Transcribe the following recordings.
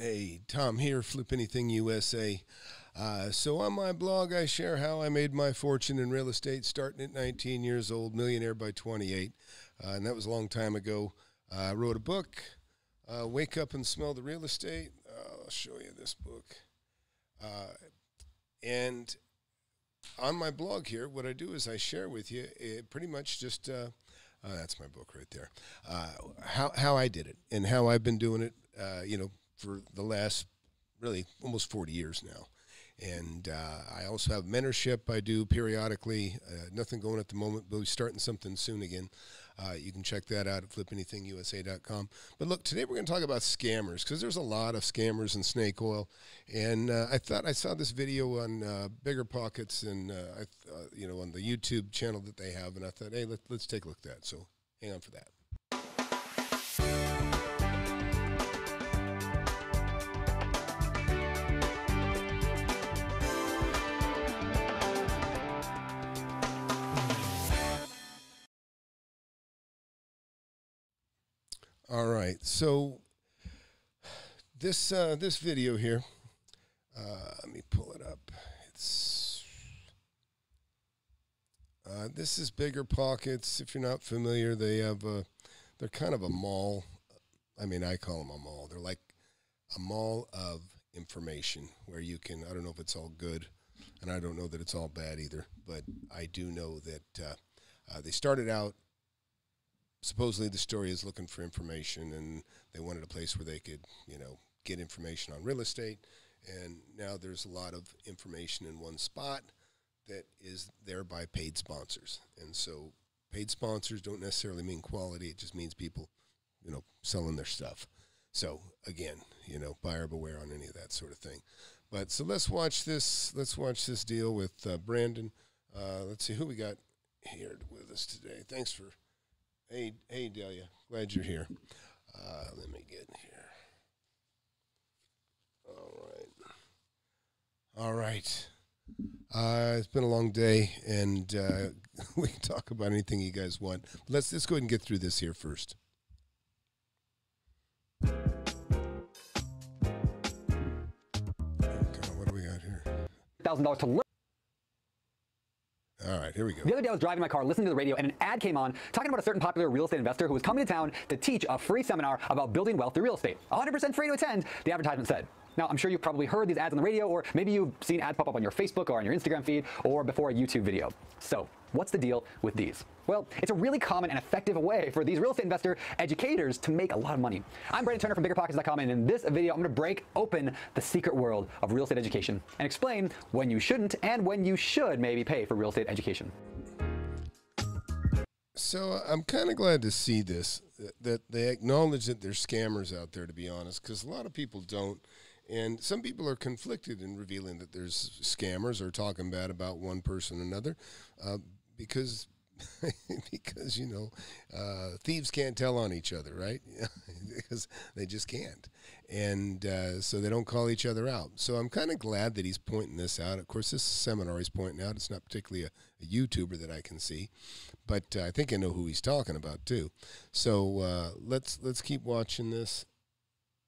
Hey, Tom here, Flip Anything USA. Uh, so on my blog, I share how I made my fortune in real estate, starting at 19 years old, millionaire by 28, uh, and that was a long time ago. Uh, I wrote a book, uh, Wake Up and Smell the Real Estate. Uh, I'll show you this book. Uh, and on my blog here, what I do is I share with you pretty much just that's my book right there. how how I did it and how I've been doing it. you know for the last really almost 40 years now. And uh, I also have mentorship I do periodically. Uh, nothing going at the moment, but we're starting something soon again. Uh, you can check that out at flipanythingusa.com. But look, today we're going to talk about scammers because there's a lot of scammers in snake oil. And uh, I thought I saw this video on uh, Bigger Pockets and uh, I you know on the YouTube channel that they have, and I thought, hey, let, let's take a look at that. So hang on for that. All right, so this uh, this video here, uh, let me pull it up. It's uh, this is bigger pockets. If you're not familiar, they have a they're kind of a mall. I mean, I call them a mall. They're like a mall of information where you can. I don't know if it's all good, and I don't know that it's all bad either. But I do know that uh, uh, they started out supposedly the story is looking for information and they wanted a place where they could, you know, get information on real estate. And now there's a lot of information in one spot that is there by paid sponsors. And so paid sponsors don't necessarily mean quality, it just means people, you know, selling their stuff. So again, you know, buyer beware on any of that sort of thing. But so let's watch this. Let's watch this deal with uh, Brandon. Uh, let's see who we got here with us today. Thanks for Hey, hey, Delia. Glad you're here. Uh, let me get here. All right. All right. Uh, it's been a long day, and uh, we can talk about anything you guys want. Let's let's go ahead and get through this here first. What do we got here? Thousand dollars to. All right, here we go. The other day I was driving my car, listening to the radio, and an ad came on talking about a certain popular real estate investor who was coming to town to teach a free seminar about building wealth through real estate. 100% free to attend, the advertisement said. Now, I'm sure you've probably heard these ads on the radio, or maybe you've seen ads pop up on your Facebook or on your Instagram feed, or before a YouTube video. So, what's the deal with these? Well, it's a really common and effective way for these real estate investor educators to make a lot of money. I'm Brandon Turner from BiggerPockets.com, and in this video, I'm going to break open the secret world of real estate education and explain when you shouldn't and when you should maybe pay for real estate education. So I'm kind of glad to see this that they acknowledge that there's scammers out there. To be honest, because a lot of people don't, and some people are conflicted in revealing that there's scammers or talking bad about one person or another, uh, because because you know uh, thieves can't tell on each other, right? because they just can't, and uh, so they don't call each other out. So I'm kind of glad that he's pointing this out. Of course, this seminar he's pointing out. It's not particularly a, a YouTuber that I can see, but uh, I think I know who he's talking about too. So uh, let's let's keep watching this.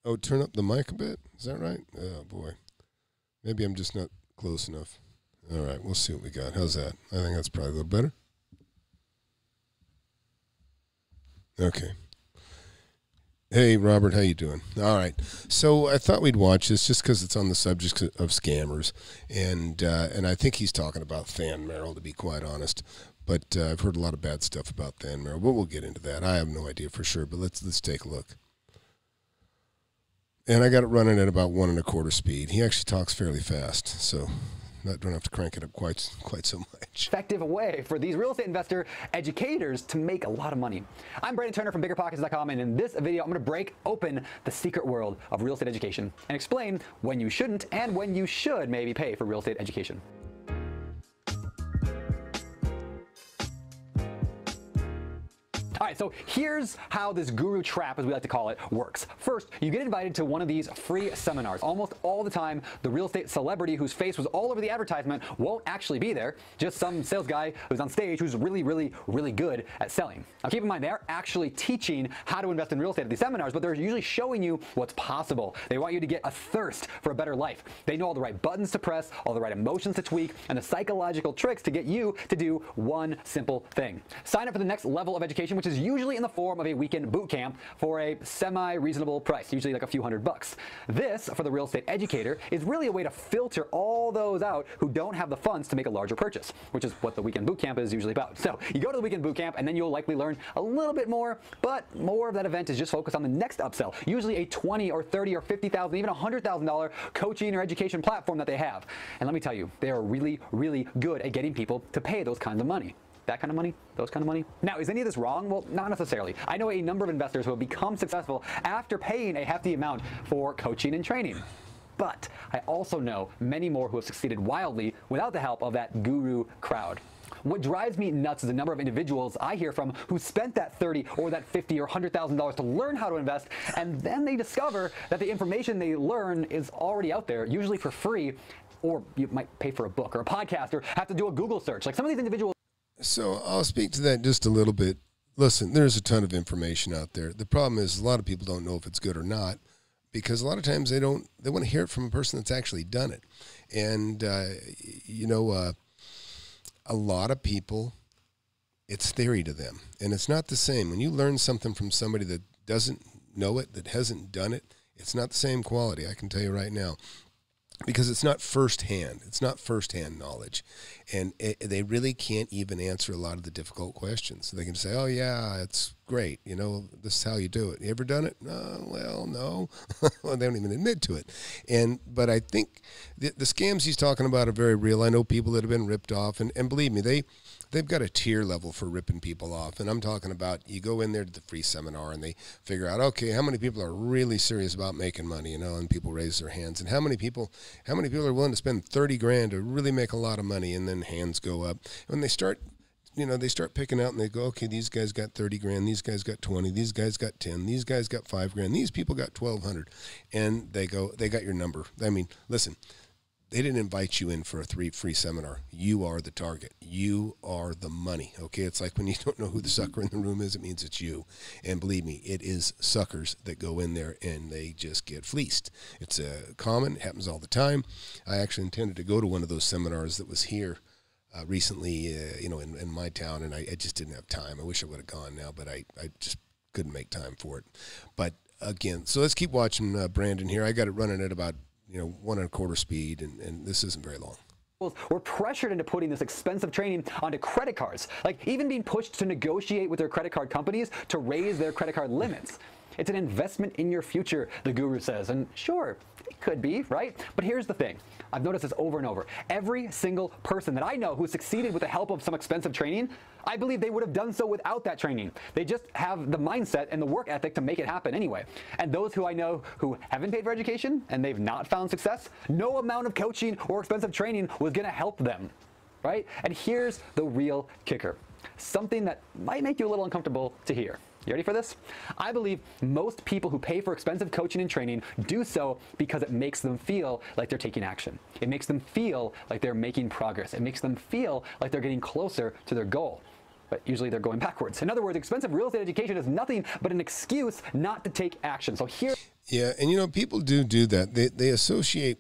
Oh, turn up the mic a bit. Is that right? Oh boy, maybe I'm just not close enough. All right, we'll see what we got. How's that? I think that's probably a little better. Okay. Hey Robert, how you doing? All right. So I thought we'd watch this just because it's on the subject of scammers, and uh, and I think he's talking about Than Merrill, to be quite honest. But uh, I've heard a lot of bad stuff about Than Merrill. But we'll get into that. I have no idea for sure. But let's let's take a look. And I got it running at about one and a quarter speed. He actually talks fairly fast, so I don't have to crank it up quite quite so much. Effective way for these real estate investor educators to make a lot of money. I'm Brandon Turner from BiggerPockets.com, and in this video, I'm going to break open the secret world of real estate education and explain when you shouldn't and when you should maybe pay for real estate education. All right, so here's how this guru trap, as we like to call it, works. First, you get invited to one of these free seminars. Almost all the time, the real estate celebrity whose face was all over the advertisement won't actually be there, just some sales guy who's on stage who's really, really, really good at selling. Now keep in mind, they're actually teaching how to invest in real estate at these seminars, but they're usually showing you what's possible. They want you to get a thirst for a better life. They know all the right buttons to press, all the right emotions to tweak, and the psychological tricks to get you to do one simple thing. Sign up for the next level of education, which is usually in the form of a weekend boot camp for a semi-reasonable price, usually like a few hundred bucks. This, for the real estate educator, is really a way to filter all those out who don't have the funds to make a larger purchase, which is what the weekend boot camp is usually about. So you go to the weekend boot camp and then you'll likely learn a little bit more, but more of that event is just focused on the next upsell, usually a 20 or 30 or 50,000, even $100,000 coaching or education platform that they have. And let me tell you, they are really, really good at getting people to pay those kinds of money that kind of money, those kind of money. Now, is any of this wrong? Well, not necessarily. I know a number of investors who have become successful after paying a hefty amount for coaching and training. But I also know many more who have succeeded wildly without the help of that guru crowd. What drives me nuts is the number of individuals I hear from who spent that 30 or that 50 or $100,000 to learn how to invest, and then they discover that the information they learn is already out there, usually for free, or you might pay for a book or a podcast or have to do a Google search. Like some of these individuals so I'll speak to that just a little bit. Listen, there's a ton of information out there. The problem is a lot of people don't know if it's good or not because a lot of times they don't they want to hear it from a person that's actually done it. And uh, you know, uh, a lot of people, it's theory to them, and it's not the same. When you learn something from somebody that doesn't know it, that hasn't done it, it's not the same quality. I can tell you right now because it's not firsthand. It's not firsthand knowledge, and it, they really can't even answer a lot of the difficult questions. They can say, "Oh yeah, it's great. You know, this is how you do it. You ever done it? Uh, well, no. well, they don't even admit to it. And but I think the, the scams he's talking about are very real. I know people that have been ripped off, and, and believe me, they they've got a tier level for ripping people off. And I'm talking about you go in there to the free seminar and they figure out, okay, how many people are really serious about making money, you know, and people raise their hands. And how many people how many people are willing to spend 30 grand to really make a lot of money and then hands go up. When they start you know, they start picking out and they go, okay, these guys got 30 grand, these guys got 20, these guys got 10, these guys got 5 grand, these people got 1200. And they go, they got your number. I mean, listen, they didn't invite you in for a three free seminar. You are the target. You are the money. Okay. It's like when you don't know who the sucker in the room is, it means it's you. And believe me, it is suckers that go in there and they just get fleeced. It's a uh, common, it happens all the time. I actually intended to go to one of those seminars that was here uh, recently, uh, you know, in, in my town, and I, I, just didn't have time. I wish I would have gone now, but I, I just couldn't make time for it. But again, so let's keep watching uh, Brandon here. I got it running at about you know one and a quarter speed, and, and this isn't very long. We're pressured into putting this expensive training onto credit cards, like even being pushed to negotiate with their credit card companies to raise their credit card limits. It's an investment in your future, the guru says. And sure, it could be, right? But here's the thing. I've noticed this over and over. Every single person that I know who succeeded with the help of some expensive training, I believe they would have done so without that training. They just have the mindset and the work ethic to make it happen anyway. And those who I know who haven't paid for education and they've not found success, no amount of coaching or expensive training was going to help them, right? And here's the real kicker. Something that might make you a little uncomfortable to hear. You ready for this? I believe most people who pay for expensive coaching and training do so because it makes them feel like they're taking action. It makes them feel like they're making progress. It makes them feel like they're getting closer to their goal. But usually they're going backwards. In other words, expensive real estate education is nothing but an excuse not to take action. So here. Yeah, and you know, people do do that. They, they associate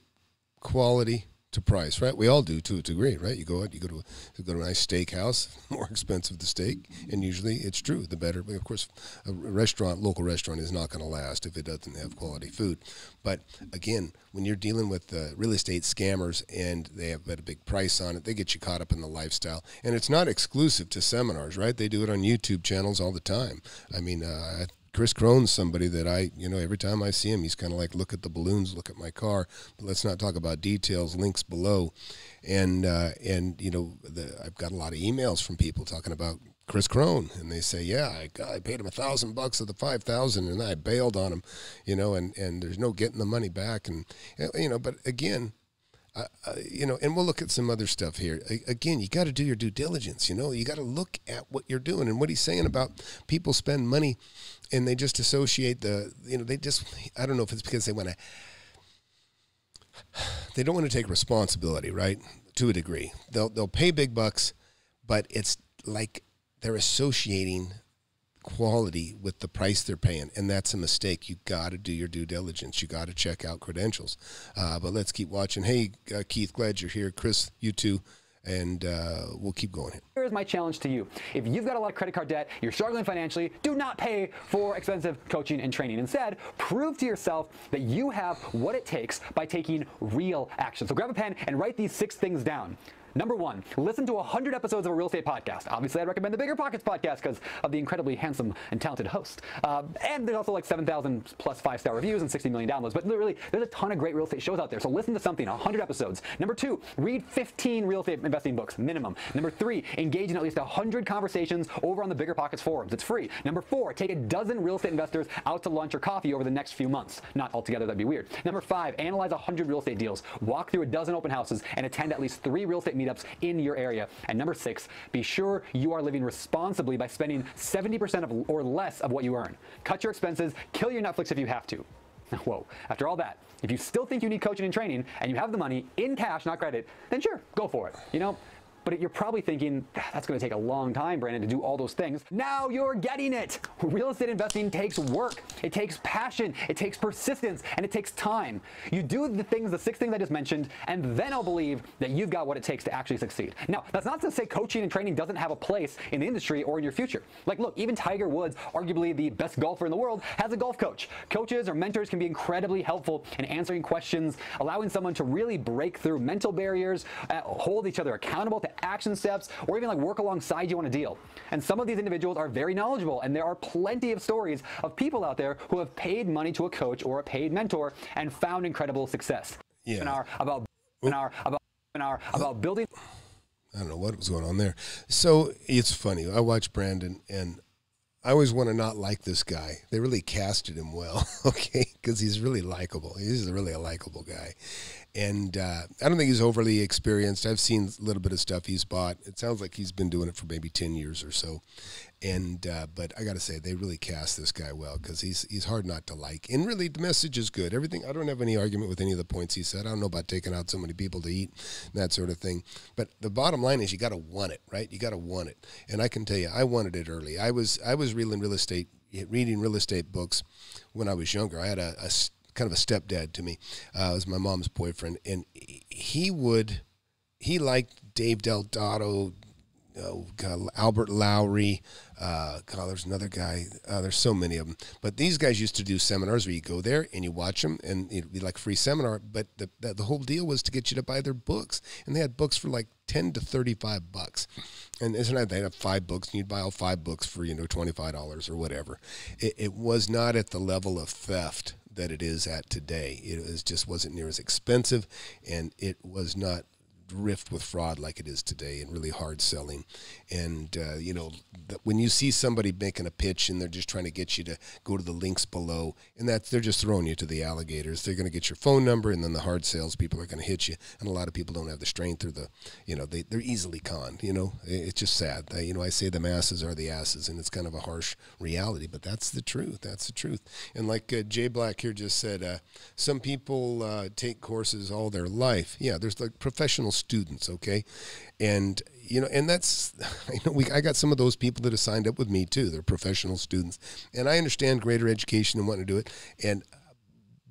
quality to price, right? We all do to a degree, right? You go out, you go to a, you go to a nice steakhouse, more expensive the steak, and usually it's true. The better, of course, a restaurant, local restaurant, is not going to last if it doesn't have quality food. But again, when you're dealing with uh, real estate scammers and they have a big price on it, they get you caught up in the lifestyle. And it's not exclusive to seminars, right? They do it on YouTube channels all the time. I mean, uh, Kris Krohn's somebody that I, you know, every time I see him, he's kind of like, look at the balloons, look at my car. But let's not talk about details. Links below, and uh, and you know, the, I've got a lot of emails from people talking about Kris Krohn, and they say, yeah, I, I paid him a thousand bucks of the five thousand, and I bailed on him, you know, and and there's no getting the money back, and you know, but again, uh, you know, and we'll look at some other stuff here. Again, you got to do your due diligence. You know, you got to look at what you're doing and what he's saying about people spend money, and they just associate the, you know, they just. I don't know if it's because they want to. They don't want to take responsibility, right? To a degree, they'll they'll pay big bucks, but it's like they're associating quality with the price they're paying, and that's a mistake. You got to do your due diligence. You got to check out credentials. Uh, but let's keep watching. Hey, uh, Keith, glad you're here. Chris, you too. And uh, we'll keep going here. Here's my challenge to you. If you've got a lot of credit card debt, you're struggling financially, do not pay for expensive coaching and training. Instead, prove to yourself that you have what it takes by taking real action. So grab a pen and write these six things down. Number one, listen to 100 episodes of a real estate podcast. Obviously, I'd recommend the Bigger Pockets podcast because of the incredibly handsome and talented host. Uh, and there's also like 7,000 plus five star reviews and 60 million downloads. But literally, there's a ton of great real estate shows out there. So listen to something, 100 episodes. Number two, read 15 real estate investing books, minimum. Number three, engage in at least 100 conversations over on the Bigger Pockets forums. It's free. Number four, take a dozen real estate investors out to lunch or coffee over the next few months. Not altogether, that'd be weird. Number five, analyze 100 real estate deals, walk through a dozen open houses, and attend at least three real estate meetups in your area. And number six, be sure you are living responsibly by spending 70% of or less of what you earn. Cut your expenses, kill your Netflix if you have to. Whoa, after all that, if you still think you need coaching and training and you have the money in cash, not credit, then sure, go for it. You know, but you're probably thinking, "Ah, that's going to take a long time, Brandon, to do all those things. Now you're getting it. Real estate investing takes work, it takes passion, it takes persistence, and it takes time. You do the things, the six things I just mentioned, and then I'll believe that you've got what it takes to actually succeed. Now, that's not to say coaching and training doesn't have a place in the industry or in your future. Like, look, even Tiger Woods, arguably the best golfer in the world, has a golf coach. Coaches or mentors can be incredibly helpful in answering questions, allowing someone to really break through mental barriers, uh, hold each other accountable to action steps, or even like work alongside you on a deal. And some of these individuals are very knowledgeable, and there are plenty of stories of people out there who have paid money to a coach or a paid mentor and found incredible success. Yeah. Webinar about webinar about webinar about building I don't know what was going on there. So it's funny. I watch Brandon, and I always want to not like this guy. They really casted him well, okay, because he's really likable. He's really a likable guy, and uh, I don't think he's overly experienced. I've seen a little bit of stuff he's bought. It sounds like he's been doing it for maybe ten years or so, and uh, but I got to say they really cast this guy well because he's he's hard not to like. And really, the message is good. Everything. I don't have any argument with any of the points he said. I don't know about taking out so many people to eat, that sort of thing. But the bottom line is you got to want it, right? You got to want it. And I can tell you, I wanted it early. I was I was reading real estate, reading real estate books when I was younger. I had a kind of a stepdad to me. Uh, was my mom's boyfriend, and he would he liked Dave Del Dotto, Albert Lowry. Uh, God, there's another guy. Uh, there's so many of them. But these guys used to do seminars where you go there and you watch them, and it'd be like free seminar. But the, the the whole deal was to get you to buy their books, and they had books for like ten to thirty five bucks. And isn't that they have five books, and you'd buy all five books for you know twenty five dollars or whatever. It, it was not at the level of theft that it is at today. It was just wasn't near as expensive, and it was not rift with fraud like it is today and really hard selling. And, uh, you know, the, when you see somebody making a pitch and they're just trying to get you to go to the links below, and that's they're just throwing you to the alligators. They're going to get your phone number, and then the hard sales people are going to hit you. And a lot of people don't have the strength or the, you know, they, they're easily conned. You know, It- it's just sad. Uh, you know, I say the masses are the asses, and it's kind of a harsh reality, but that's the truth. That's the truth. And like uh, Jay Black here just said, uh, some people uh, take courses all their life. Yeah, there's like professional students, okay, and you know, and that's I know we I got some of those people that have signed up with me too. They're professional students, and I understand greater education and wanting to do it, and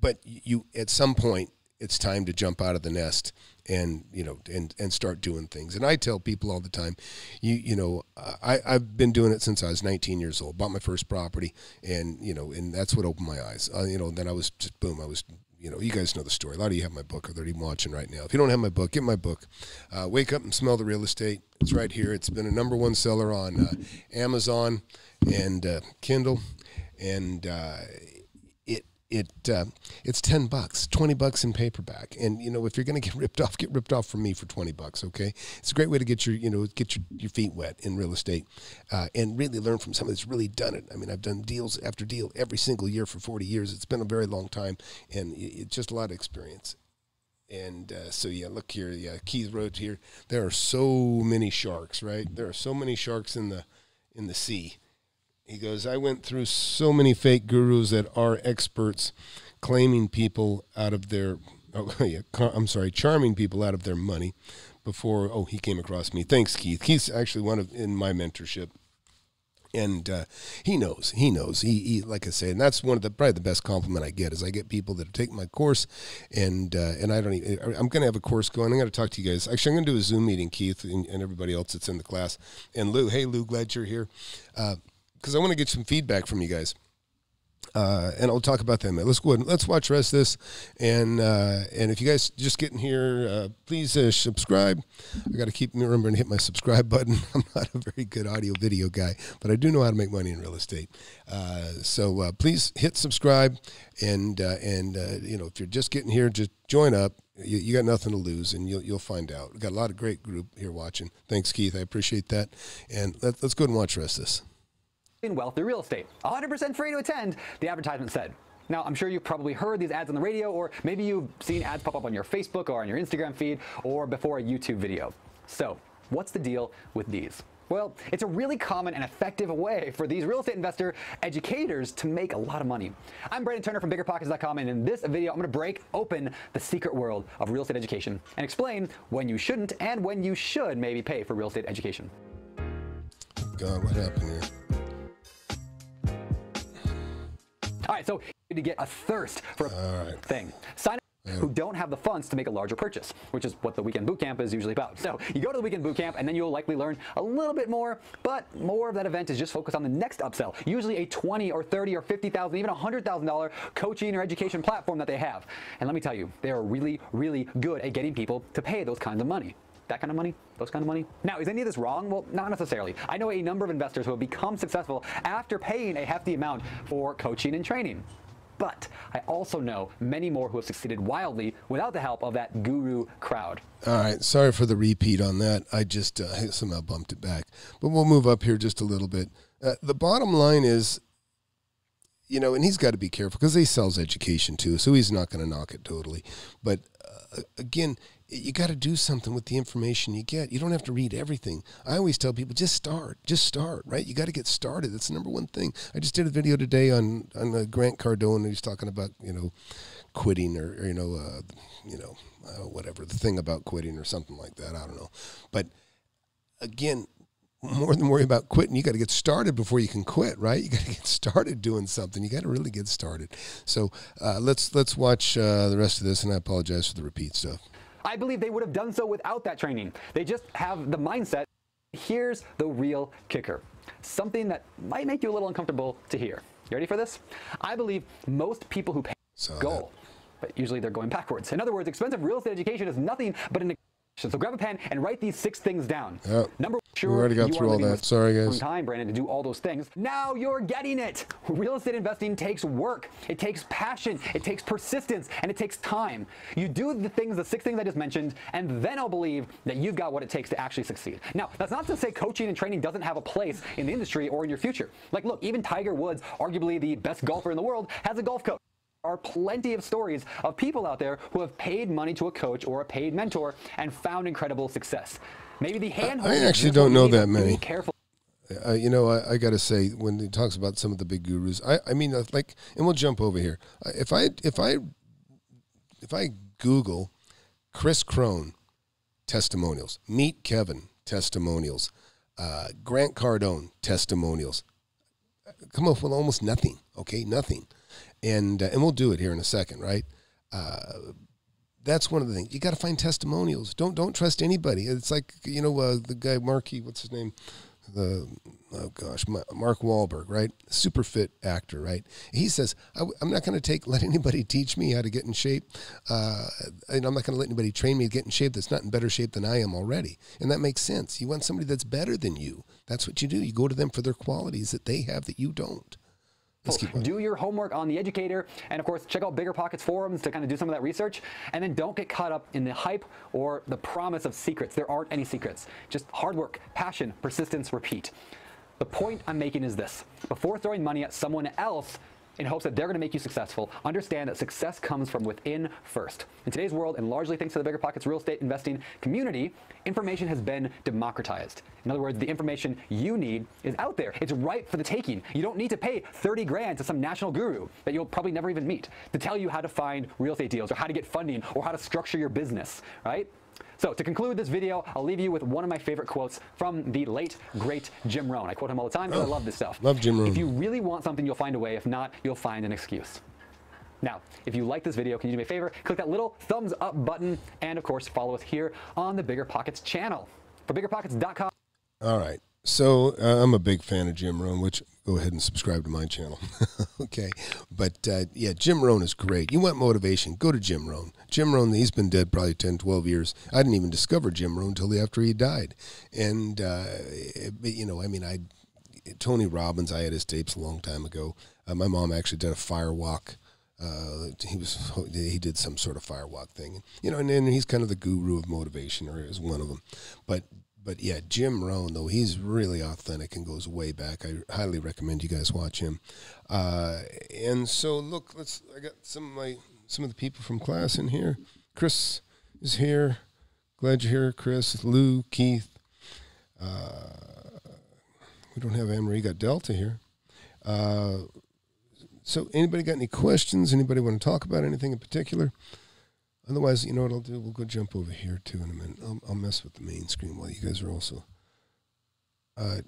but you at some point it's time to jump out of the nest and you know and and start doing things. And i tell people all the time you you know i i've been doing it since i was 19 years old. Bought my first property and you know and that's what opened my eyes. Uh, you know then i was just boom i was you know, you guys know the story. A lot of you have my book, or they're even watching right now. If you don't have my book, get my book. Uh, Wake Up and Smell the Real Estate. It's right here. It's been a number one seller on uh, Amazon and uh, Kindle, and uh, it uh, it's ten bucks, twenty bucks in paperback. And you know, if you're gonna get ripped off, get ripped off from me for twenty bucks. Okay, it's a great way to get your you know get your, your feet wet in real estate, uh, and really learn from someone that's really done it. I mean, I've done deals after deal every single year for forty years. It's been a very long time, and it- it's just a lot of experience. And uh, so yeah, look here. Yeah, Keith wrote here. There are so many sharks, right? There are so many sharks in the in the sea. He goes, I went through so many fake gurus that are experts, claiming people out of their. Oh yeah, I'm sorry, charming people out of their money. Before, oh, he came across me. Thanks, Keith. He's actually one of in my mentorship and uh, he knows he knows he, he, like i say and that's one of the probably the best compliment i get is i get people that take my course and uh, and i don't even i'm going to have a course going i'm going to talk to you guys actually i'm going to do a zoom meeting keith and, and, everybody else that's in the class and lou hey lou glad you're here because i want to get some feedback from you guys uh, and I'll talk about that. Let's go ahead. And, let's watch the rest of this, and uh, and if you guys just getting here, uh, please uh, subscribe. I got to keep remembering to hit my subscribe button. I'm not a very good audio video guy, but I do know how to make money in real estate. Uh, so uh, please hit subscribe, and and you know if you're just getting here, just join up. You, you, got nothing to lose, and you'll you'll find out. We've got a lot of great group here watching. Thanks, Keith. I appreciate that. And let, let's go ahead and watch the rest of this in wealthy real estate. 100% free to attend, the advertisement said. Now, I'm sure you've probably heard these ads on the radio, or maybe you've seen ads pop up on your Facebook or on your Instagram feed, or before a YouTube video. So, what's the deal with these? Well, it's a really common and effective way for these real estate investor educators to make a lot of money. I'm Brandon Turner from BiggerPockets.com, and in this video, I'm going to break open the secret world of real estate education and explain when you shouldn't and when you should maybe pay for real estate education. God, what happened here? All right, so to get a thirst for a right. thing. Sign up who don't have the funds to make a larger purchase, which is what the weekend boot camp is usually about. So you go to the weekend boot camp and then you'll likely learn a little bit more, but more of that event is just focused on the next upsell, usually a 20 or 30 or 50,000, even $100,000 coaching or education platform that they have. And let me tell you, they are really, really good at getting people to pay those kinds of money that kind of money, those kind of money. Now, is any of this wrong? Well, not necessarily. I know a number of investors who have become successful after paying a hefty amount for coaching and training. But I also know many more who have succeeded wildly without the help of that guru crowd. All right, sorry for the repeat on that. I just uh, somehow bumped it back. But we'll move up here just a little bit. Uh, the bottom line is you know, and he's got to be careful because he sells education too, so he's not going to knock it totally. But uh, again, you got to do something with the information you get. You don't have to read everything. I always tell people just start, just start, right? You got to get started. That's the number one thing. I just did a video today on on uh, Grant Cardone. He's talking about you know quitting or, or you know uh, you know uh, whatever the thing about quitting or something like that. I don't know, but again. More than worry about quitting, you got to get started before you can quit, right? You got to get started doing something. You got to really get started. So uh, let's let's watch uh, the rest of this, and I apologize for the repeat stuff. I believe they would have done so without that training. They just have the mindset. Here's the real kicker something that might make you a little uncomfortable to hear. You ready for this? I believe most people who pay so goal, but usually they're going backwards. In other words, expensive real estate education is nothing but an so grab a pen and write these six things down. Yep. Number sure, we already got through all that. Sorry, guys. Time, Brandon, to do all those things. Now you're getting it. Real estate investing takes work. It takes passion. It takes persistence, and it takes time. You do the things, the six things I just mentioned, and then I'll believe that you've got what it takes to actually succeed. Now, that's not to say coaching and training doesn't have a place in the industry or in your future. Like, look, even Tiger Woods, arguably the best golfer in the world, has a golf coach are plenty of stories of people out there who have paid money to a coach or a paid mentor and found incredible success. Maybe the hand. I, actually don't know that many. Careful. Uh, you know, I, I got to say when he talks about some of the big gurus, I, I mean, uh, like, and we'll jump over here. If I if I if I Google Kris Krohn testimonials, meet Kevin testimonials, uh, Grant Cardone testimonials, come up with almost nothing. Okay, nothing and uh, and we'll do it here in a second, right? Uh, that's one of the things you got to find testimonials. Don't don't trust anybody. It's like you know uh, the guy Marky, what's his name? The oh gosh, Mark Wahlberg, right? Super fit actor, right? He says, I, am not going to take let anybody teach me how to get in shape, uh, and I'm not going to let anybody train me to get in shape that's not in better shape than I am already." And that makes sense. You want somebody that's better than you. That's what you do. You go to them for their qualities that they have that you don't Oh, do your homework on the educator, and of course, check out BiggerPockets forums to kind of do some of that research. And then don't get caught up in the hype or the promise of secrets. There aren't any secrets. Just hard work, passion, persistence, repeat. The point I'm making is this before throwing money at someone else, in hopes that they're going to make you successful, understand that success comes from within first. In today's world, and largely thanks to the Bigger Pockets real estate investing community, information has been democratized. In other words, the information you need is out there. It's ripe for the taking. You don't need to pay 30 grand to some national guru that you'll probably never even meet to tell you how to find real estate deals or how to get funding or how to structure your business, right? So to conclude this video, I'll leave you with one of my favorite quotes from the late, great Jim Rohn. I quote him all the time because oh, I love this stuff. Love Jim Rohn. If you really want something, you'll find a way. If not, you'll find an excuse. Now, if you like this video, can you do me a favor? Click that little thumbs up button and, of course, follow us here on the Bigger Pockets channel. For biggerpockets.com. All right. So uh, I'm a big fan of Jim Rohn, which go ahead and subscribe to my channel. okay. But uh, yeah, Jim Rohn is great. You want motivation, go to Jim Rohn. Jim Rohn, he's been dead probably 10, 12 years. I didn't even discover Jim Rohn until after he died. And, uh, you know, I mean, I, Tony Robbins, I had his tapes a long time ago. Uh, my mom actually did a fire walk. Uh, he was he did some sort of firewalk thing, you know, and, and he's kind of the guru of motivation, or is one of them. But but yeah, Jim Rohn though he's really authentic and goes way back. I highly recommend you guys watch him. Uh, and so look, let's. I got some of my some of the people from class in here. Chris is here. Glad you're here, Chris. Lou, Keith. Uh, we don't have Anne. Got Delta here. Uh, so anybody got any questions? Anybody want to talk about anything in particular? Otherwise, you know what I'll do? We'll go jump over here too in a minute. I'll, I'll mess with the main screen while you guys are also. Uh,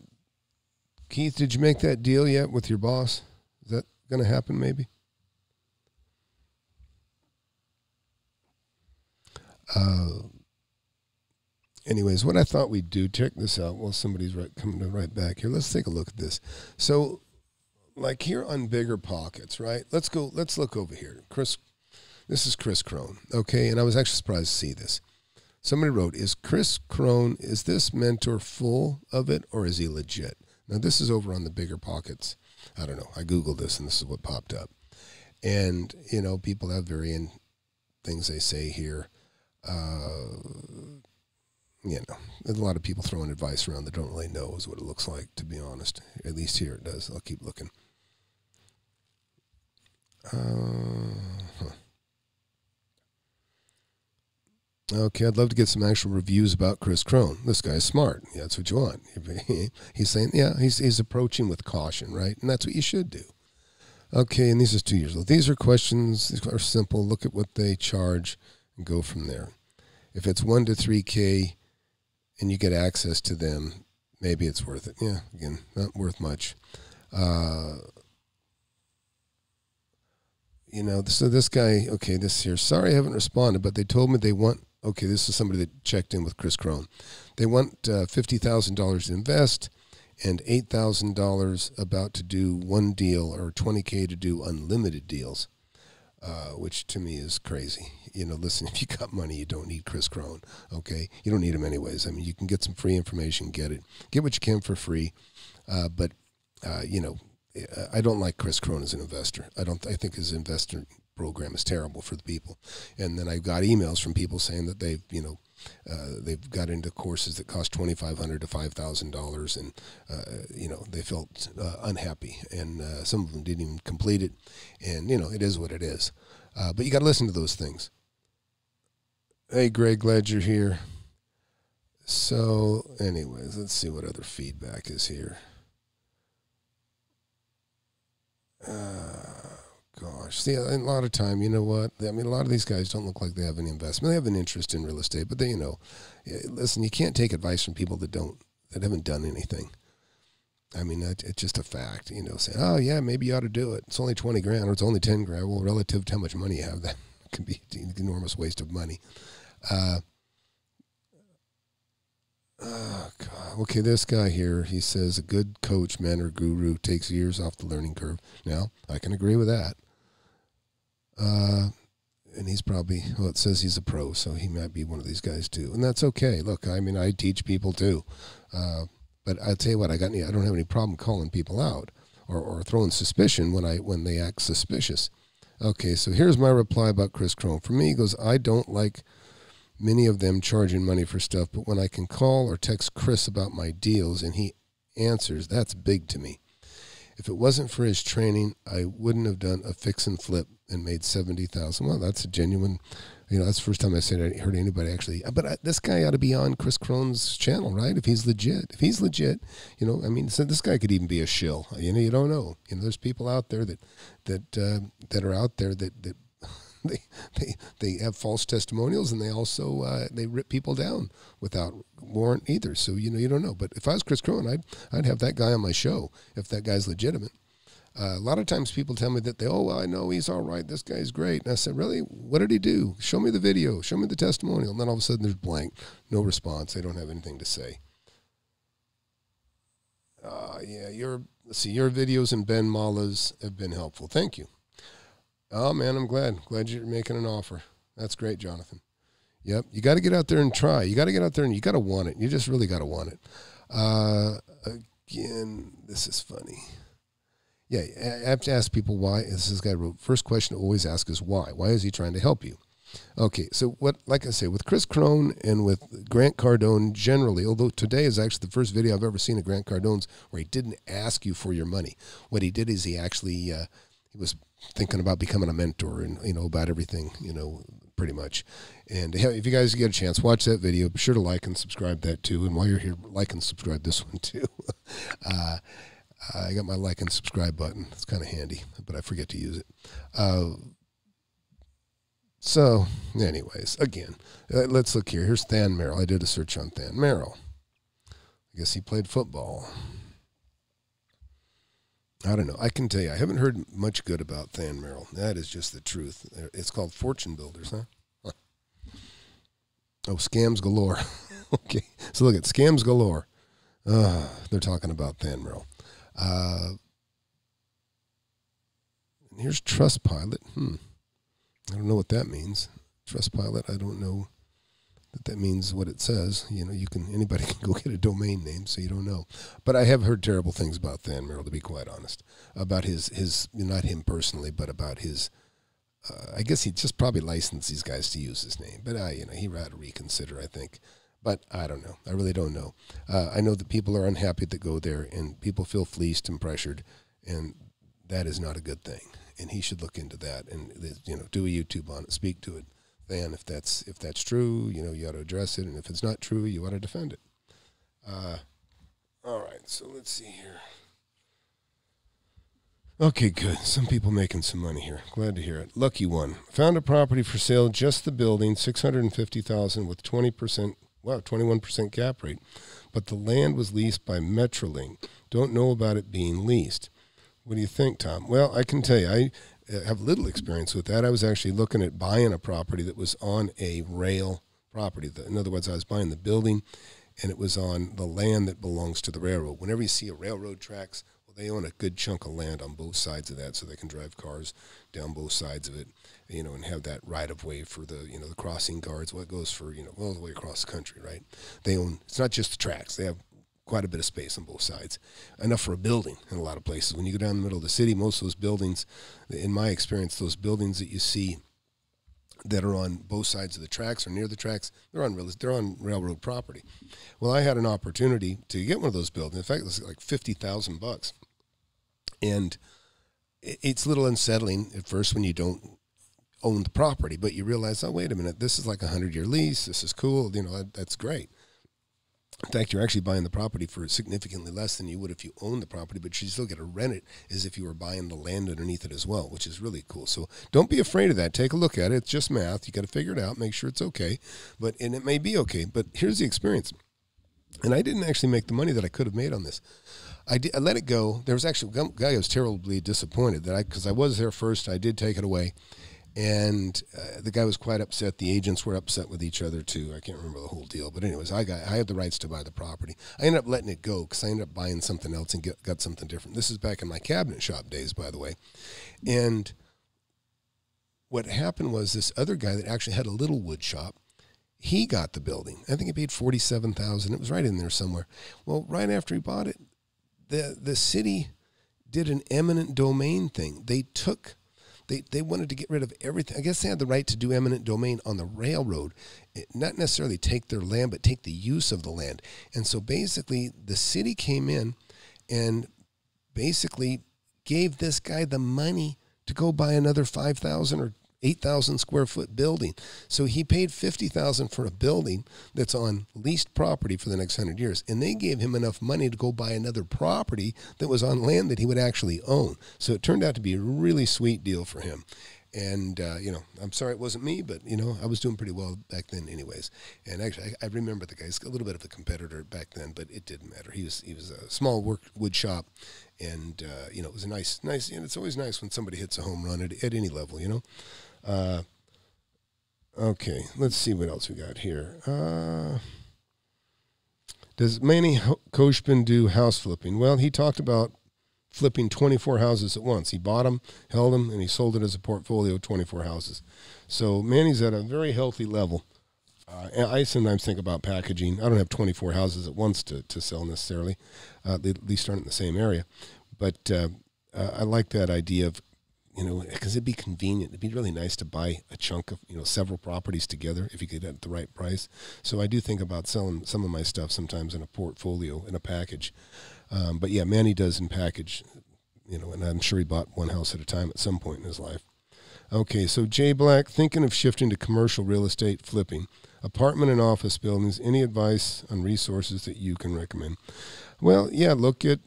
Keith, did you make that deal yet with your boss? Is that going to happen maybe? Uh, anyways, what I thought we'd do, check this out while somebody's right coming right back here. Let's take a look at this. So, like here on Bigger Pockets, right? Let's go, let's look over here. Chris this is Kris Krohn. Okay, and I was actually surprised to see this. Somebody wrote, "Is Kris Krohn is this mentor full of it or is he legit?" Now this is over on the bigger pockets. I don't know. I googled this and this is what popped up. And you know, people have varying things they say here. Uh, you know, there's a lot of people throwing advice around that don't really know is what it looks like. To be honest, at least here it does. I'll keep looking. Uh, huh. Okay, I'd love to get some actual reviews about Kris Krohn. This guy's smart. Yeah, that's what you want. He's saying, yeah, he's, he's approaching with caution, right? And that's what you should do. Okay, and these are two years old. These are questions. These are simple. Look at what they charge and go from there. If it's one to three K and you get access to them, maybe it's worth it. Yeah, again, not worth much. Uh, you know, so this guy, okay, this here, sorry I haven't responded, but they told me they want okay, this is somebody that checked in with Kris Krohn. They want uh, $50,000 to invest and $8,000 about to do one deal or 20K to do unlimited deals, uh, which to me is crazy. You know, listen, if you got money, you don't need Kris Krohn, okay? You don't need him anyways. I mean, you can get some free information, get it. Get what you can for free. Uh, but, uh, you know, I don't like Kris Krohn as an investor. I don't. I think his investor program is terrible for the people. And then I've got emails from people saying that they've, you know, uh, they've got into courses that cost twenty five hundred to five thousand dollars, and uh, you know they felt uh, unhappy, and uh, some of them didn't even complete it. And you know it is what it is, uh, but you got to listen to those things. Hey, Greg, glad you're here. So, anyways, let's see what other feedback is here. Uh, gosh. See, a lot of time, you know what? I mean, a lot of these guys don't look like they have any investment. They have an interest in real estate, but they, you know, listen, you can't take advice from people that don't, that haven't done anything. I mean, it's just a fact, you know, saying, oh, yeah, maybe you ought to do it. It's only 20 grand or it's only 10 grand. Well, relative to how much money you have, that can be an enormous waste of money. Uh, Oh, God. Okay, this guy here, he says a good coach, mentor, guru takes years off the learning curve. Now, I can agree with that. Uh, and he's probably, well, it says he's a pro, so he might be one of these guys too. And that's okay. Look, I mean, I teach people too. Uh, but I'll tell you what, I got any, I don't have any problem calling people out or, or throwing suspicion when I when they act suspicious. Okay, so here's my reply about Kris Krohn. For me, he goes, I don't like many of them charging money for stuff, but when I can call or text Chris about my deals and he answers, that's big to me. If it wasn't for his training, I wouldn't have done a fix and flip and made seventy thousand. Well, that's a genuine. You know, that's the first time I said I heard anybody actually. But I, this guy ought to be on Kris Krohn's channel, right? If he's legit, if he's legit, you know, I mean, so this guy could even be a shill. You know, you don't know. You know, there's people out there that that uh, that are out there that that they they they have false testimonials and they also uh, they rip people down without warrant either. So you know you don't know. But if I was Kris Krohn, I'd I'd have that guy on my show if that guy's legitimate. Uh, a lot of times people tell me that they oh well, I know he's all right. This guy's great. And I said really, what did he do? Show me the video. Show me the testimonial. And then all of a sudden there's blank, no response. They don't have anything to say. Uh, yeah, your let's see, your videos and Ben Mala's have been helpful. Thank you. Oh man, I'm glad. Glad you're making an offer. That's great, Jonathan. Yep, you got to get out there and try. You got to get out there and you got to want it. You just really got to want it. Uh, again, this is funny. Yeah, I have to ask people why. This is guy wrote. First question always ask is why. Why is he trying to help you? Okay, so what? Like I say, with Kris Krohn and with Grant Cardone generally, although today is actually the first video I've ever seen of Grant Cardone's where he didn't ask you for your money. What he did is he actually uh, he was thinking about becoming a mentor and you know about everything you know pretty much and if you guys get a chance watch that video be sure to like and subscribe that too and while you're here like and subscribe this one too uh, i got my like and subscribe button it's kind of handy but i forget to use it uh, so anyways again uh, let's look here here's than merrill i did a search on than merrill i guess he played football I don't know. I can tell you, I haven't heard much good about Than Merrill. That is just the truth. It's called Fortune Builders, huh? Oh, scams galore. okay, so look at scams galore. Uh, they're talking about Than Merrill. Uh, here's Trustpilot. Hmm. I don't know what that means. Trustpilot. I don't know that that means what it says. You know, you can anybody can go get a domain name, so you don't know. But I have heard terrible things about Than Merrill, to be quite honest, about his his not him personally, but about his. Uh, I guess he just probably licensed these guys to use his name, but I, you know, he had to reconsider. I think, but I don't know. I really don't know. Uh, I know that people are unhappy that go there, and people feel fleeced and pressured, and that is not a good thing. And he should look into that and you know do a YouTube on it, speak to it then if that's if that's true, you know, you ought to address it, and if it's not true, you ought to defend it. Uh, all right, so let's see here. Okay, good. Some people making some money here. Glad to hear it. Lucky one. Found a property for sale, just the building, six hundred and fifty thousand with twenty percent, wow, twenty one percent cap rate. But the land was leased by Metrolink. Don't know about it being leased. What do you think, Tom? Well, I can tell you, I uh, have little experience with that. I was actually looking at buying a property that was on a rail property. In other words, I was buying the building and it was on the land that belongs to the railroad. Whenever you see a railroad tracks, well, they own a good chunk of land on both sides of that so they can drive cars down both sides of it, you know, and have that right of way for the, you know, the crossing guards, what goes for, you know, all the way across the country, right? They own, it's not just the tracks. They have quite a bit of space on both sides, enough for a building in a lot of places. When you go down the middle of the city, most of those buildings, in my experience, those buildings that you see that are on both sides of the tracks or near the tracks, they're on real, they're on railroad property. Well, I had an opportunity to get one of those buildings. In fact, it was like fifty thousand bucks, and it's a little unsettling at first when you don't own the property, but you realize, oh, wait a minute, this is like a hundred year lease. This is cool. You know, that, that's great. In fact, you're actually buying the property for significantly less than you would if you owned the property, but you still get to rent it as if you were buying the land underneath it as well, which is really cool. So don't be afraid of that. Take a look at it. It's just math. You got to figure it out, make sure it's okay. But and it may be okay. But here's the experience. And I didn't actually make the money that I could have made on this. I, did, I let it go. There was actually a guy who was terribly disappointed that I because I was there first. I did take it away and uh, the guy was quite upset. The agents were upset with each other too. I can't remember the whole deal, but anyways, I got I had the rights to buy the property. I ended up letting it go because I ended up buying something else and get, got something different. This is back in my cabinet shop days, by the way, and what happened was this other guy that actually had a little wood shop. He got the building. I think he paid forty seven thousand. It was right in there somewhere. Well, right after he bought it, the the city did an eminent domain thing. They took they, they wanted to get rid of everything. I guess they had the right to do eminent domain on the railroad, eh, not necessarily take their land, but take the use of the land. And so basically, the city came in and basically gave this guy the money to go buy another 5,000 or 8,000 square foot building. So he paid 50,000 for a building that's on leased property for the next 100 years. And they gave him enough money to go buy another property that was on land that he would actually own. So it turned out to be a really sweet deal for him. And, uh, you know, I'm sorry it wasn't me, but, you know, I was doing pretty well back then anyways. And actually, I, I remember the guy's a little bit of a competitor back then, but it didn't matter. He was, he was a small work wood shop. And, uh, you know, it was a nice, nice, and it's always nice when somebody hits a home run at, at any level, you know. Uh, okay, let's see what else we got here. Uh, does Manny Khoshbin do house flipping? Well, he talked about flipping 24 houses at once. He bought them, held them, and he sold it as a portfolio of 24 houses. So Manny's at a very healthy level. Uh, I sometimes think about packaging. I don't have 24 houses at once to, to sell necessarily, uh, at least aren't in the same area. But uh, uh I like that idea of you know, because it'd be convenient. It'd be really nice to buy a chunk of, you know, several properties together if you get it at the right price. So I do think about selling some of my stuff sometimes in a portfolio, in a package. Um, but yeah, Manny does in package, you know, and I'm sure he bought one house at a time at some point in his life. Okay, so Jay Black, thinking of shifting to commercial real estate flipping, apartment and office buildings. Any advice on resources that you can recommend? Well, yeah, look at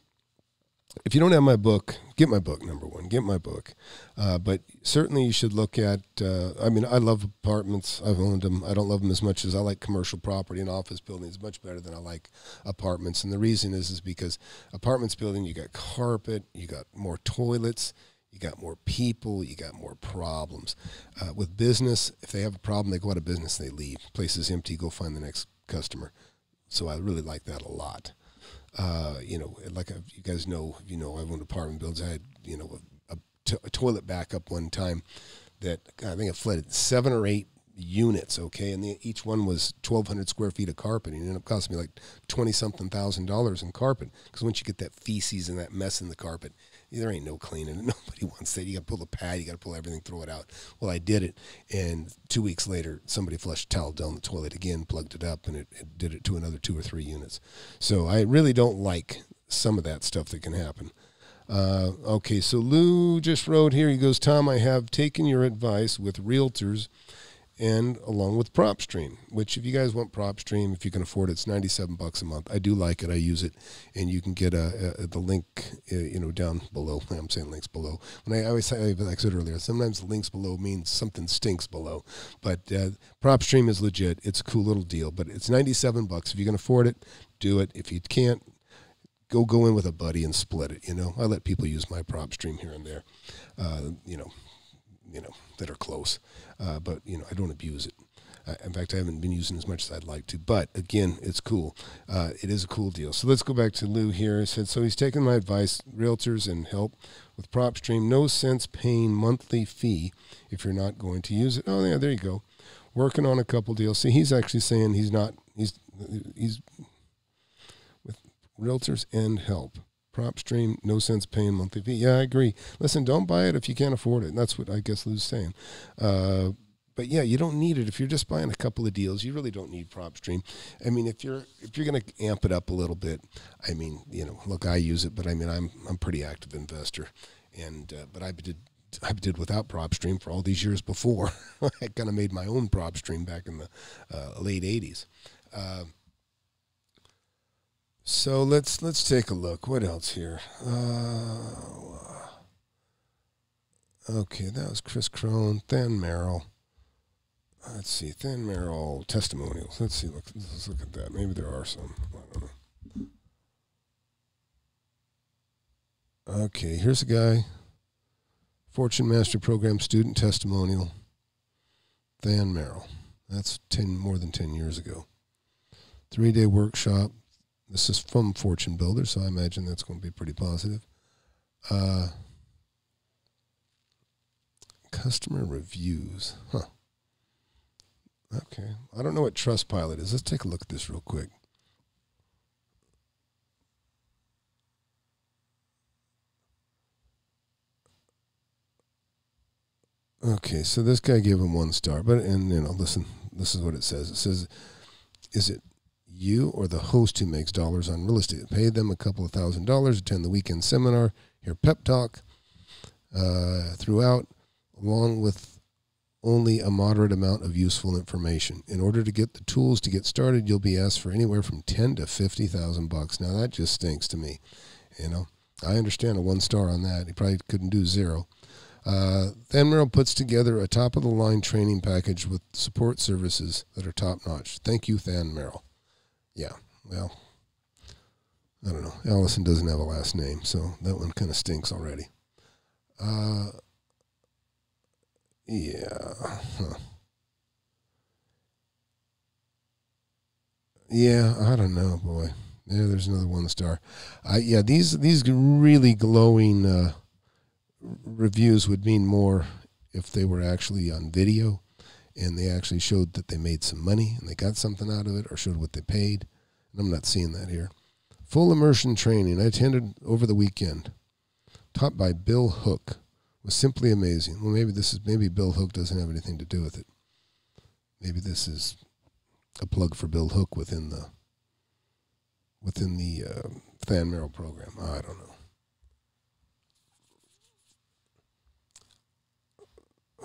if you don't have my book, get my book. Number one, get my book. Uh, but certainly, you should look at. Uh, I mean, I love apartments. I've owned them. I don't love them as much as I like commercial property and office buildings. Much better than I like apartments. And the reason is is because apartments building, you got carpet, you got more toilets, you got more people, you got more problems. Uh, with business, if they have a problem, they go out of business, they leave. Place is empty, go find the next customer. So I really like that a lot uh, you know, like uh, you guys know, you know, I've owned apartment buildings. I had, you know, a, a toilet backup one time that I think it flooded seven or eight units, okay, and the, each one was 1,200 square feet of carpet. And it ended up costing me like 20 something thousand dollars in carpet because once you get that feces and that mess in the carpet, there ain't no cleaning. Nobody wants that. You got to pull the pad, you got to pull everything, throw it out. Well, I did it, and two weeks later, somebody flushed towel down the toilet again, plugged it up, and it, it did it to another two or three units. So I really don't like some of that stuff that can happen. Uh, okay, so Lou just wrote here. He goes, Tom, I have taken your advice with realtors and along with PropStream, which if you guys want PropStream, if you can afford it, it's 97 bucks a month. I do like it. I use it, and you can get a, a the link, uh, you know, down below. I'm saying links below. When I, I always say, like I said earlier, sometimes links below means something stinks below. But uh, PropStream is legit. It's a cool little deal, but it's 97 bucks. If you can afford it, do it. If you can't, go go in with a buddy and split it. You know, I let people use my PropStream here and there. Uh, you know, you know that are close, uh, but you know I don't abuse it. in fact, I haven't been using as much as I'd like to. But again, it's cool. Uh, it is a cool deal. So let's go back to Lou here. He said, so he's taken my advice, realtors and help with PropStream. No sense paying monthly fee if you're not going to use it. Oh yeah, there you go. Working on a couple deals. See, he's actually saying he's not. He's he's with realtors and help. PropStream, no sense paying monthly fee. Yeah, I agree. Listen, don't buy it if you can't afford it. That's what I guess Lou's saying. Uh, but yeah, you don't need it if you're just buying a couple of deals. You really don't need PropStream. I mean, if you're if you're going to amp it up a little bit, I mean, you know, look, I use it, but I mean, I'm I'm pretty active investor, and uh, but I did I did without PropStream for all these years before. I kind of made my own PropStream back in the uh, late '80s. So let's let's take a look. What else here? Uh, okay, that was Kris Krohn, Than Merrill. Let's see, Than Merrill testimonials. Let's see. Look, let's look at that. Maybe there are some. Okay, here's a guy. Fortune Master Program student testimonial. Than Merrill. That's ten more than ten years ago. Three day workshop, this is from Fortune Builder, so I imagine that's going to be pretty positive. Uh, customer reviews. Huh. Okay. I don't know what Trustpilot is. Let's take a look at this real quick. Okay, so this guy gave him one star, but and you know, listen, this is what it says. It says, "Is it you or the host who makes dollars on real estate. Pay them a couple of thousand dollars, attend the weekend seminar, hear pep talk uh, throughout, along with only a moderate amount of useful information. In order to get the tools to get started, you'll be asked for anywhere from ten to fifty thousand bucks. Now that just stinks to me. You know, I understand a one star on that. He probably couldn't do zero. Uh, Than Merrill puts together a top of the line training package with support services that are top notch. Thank you, Than Merrill. Yeah, well, I don't know. Allison doesn't have a last name, so that one kind of stinks already. Uh, yeah. Huh. Yeah, I don't know, boy. Yeah, there's another one star. Uh, yeah, these these really glowing uh, reviews would mean more if they were actually on video and they actually showed that they made some money and they got something out of it or showed what they paid. And I'm not seeing that here. Full immersion training I attended over the weekend, taught by Bill Hook, was simply amazing. Well, maybe this is maybe Bill Hook doesn't have anything to do with it. Maybe this is a plug for Bill Hook within the within the uh, Than Merrill program. I don't know.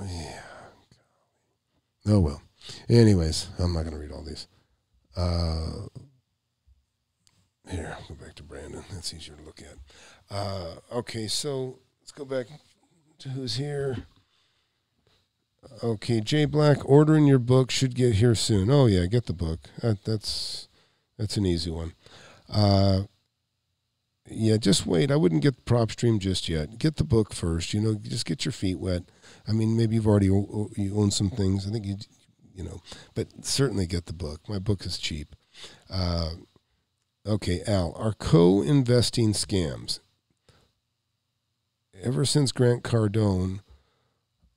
Yeah. Oh well. Anyways, I'm not going to read all these. Uh, here, go back to Brandon. That's easier to look at. Uh, okay, so let's go back to who's here. Okay, Jay Black, ordering your book should get here soon. Oh yeah, get the book. That, that's that's an easy one. Uh, yeah, just wait. I wouldn't get the PropStream just yet. Get the book first. You know, just get your feet wet. I mean, maybe you've already o- you own some things. I think you, you know, but certainly get the book. My book is cheap. Uh, okay, Al, are co-investing scams. Ever since Grant Cardone,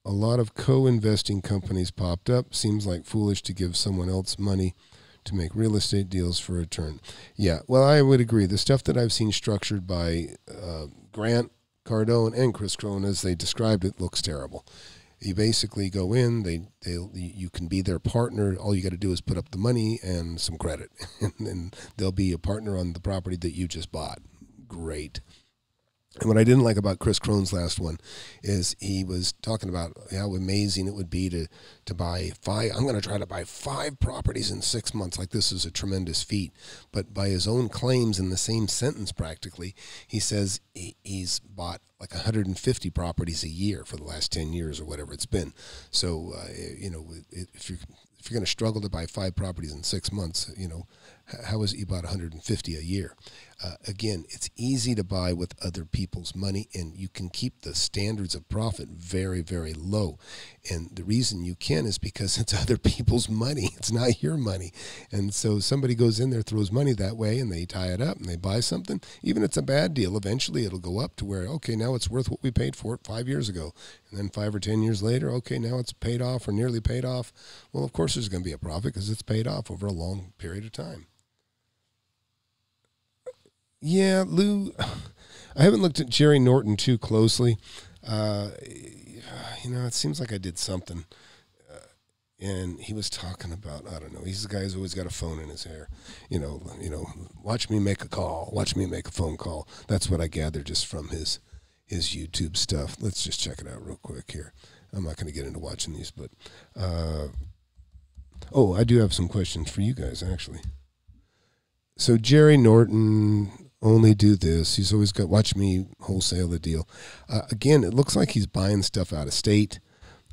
a lot of co-investing companies popped up. Seems like foolish to give someone else money to make real estate deals for a return. Yeah, well, I would agree. The stuff that I've seen structured by uh, Grant Cardone and Kris Krohn, as they described it, looks terrible. You basically go in, they they you can be their partner. All you got to do is put up the money and some credit, and then they'll be a partner on the property that you just bought. Great. And what I didn't like about Kris Krohn's last one is he was talking about how amazing it would be to to buy five. I'm going to try to buy five properties in six months. Like this is a tremendous feat. But by his own claims, in the same sentence, practically, he says he, he's bought like 150 properties a year for the last 10 years or whatever it's been. So uh, you know, if you're if you're going to struggle to buy five properties in six months, you know, how is it you bought 150 a year? Uh, again, it's easy to buy with other people's money, and you can keep the standards of profit very, very low. And the reason you can is because it's other people's money. It's not your money. And so somebody goes in there, throws money that way, and they tie it up and they buy something. Even if it's a bad deal, eventually it'll go up to where, okay, now it's worth what we paid for it five years ago. And then five or 10 years later, okay, now it's paid off or nearly paid off. Well, of course, there's going to be a profit because it's paid off over a long period of time. Yeah, Lou. I haven't looked at Jerry Norton too closely. Uh, you know, it seems like I did something. Uh, and he was talking about I don't know. He's the guy who's always got a phone in his hair. You know, you know. Watch me make a call. Watch me make a phone call. That's what I gathered just from his his YouTube stuff. Let's just check it out real quick here. I'm not going to get into watching these, but uh, oh, I do have some questions for you guys actually. So Jerry Norton only do this. He's always got watch me wholesale the deal. Uh, again, it looks like he's buying stuff out of state.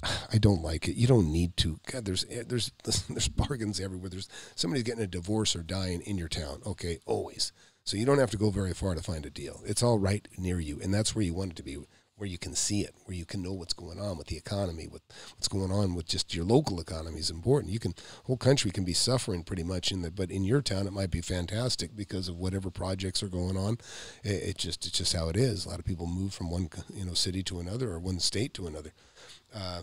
I don't like it. You don't need to. God, there's eh, there's there's bargains everywhere. There's somebody's getting a divorce or dying in your town. Okay, always. So you don't have to go very far to find a deal. It's all right near you, and that's where you want it to be where you can see it, where you can know what's going on with the economy, with what's going on with just your local economy is important. You can whole country can be suffering pretty much in the, but in your town it might be fantastic because of whatever projects are going on. It, it just it's just how it is. A lot of people move from one you know city to another or one state to another. Uh,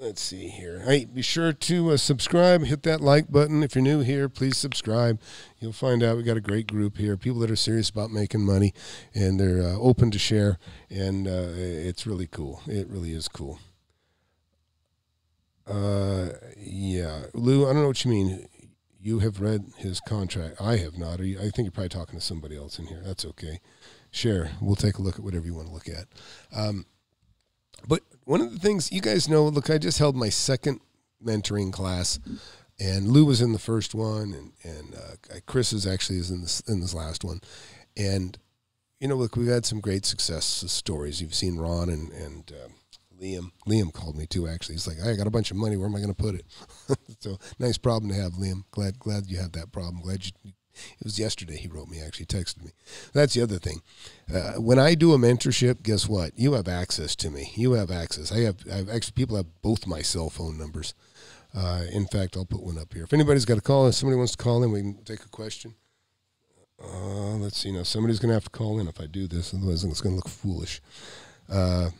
let's see here. Hey, be sure to uh, subscribe. Hit that like button. If you're new here, please subscribe. You'll find out we got a great group here. People that are serious about making money, and they're uh, open to share. And uh, it's really cool. It really is cool. Uh, yeah, Lou. I don't know what you mean. you have read his contract. I have not. You, I think you're probably talking to somebody else in here. That's okay. Share. We'll take a look at whatever you want to look at. Um, but one of the things you guys know, look, I just held my second mentoring class, and Lou was in the first one, and and uh, Chris is actually is in this in this last one, and you know, look, we've had some great success stories. You've seen Ron and and uh, Liam. Liam called me too. Actually, he's like, I got a bunch of money. Where am I going to put it? so nice problem to have, Liam. Glad glad you had that problem. Glad you. It was yesterday he wrote me. Actually, texted me. That's the other thing. Uh, when I do a mentorship, guess what? You have access to me. You have access. I have. I have actually people have both my cell phone numbers. Uh, in fact, I'll put one up here. If anybody's got a call, if somebody wants to call in, we can take a question. Uh, let's see. Now somebody's going to have to call in if I do this, otherwise it's going to look foolish. Uh,